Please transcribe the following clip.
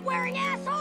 wearing asshole!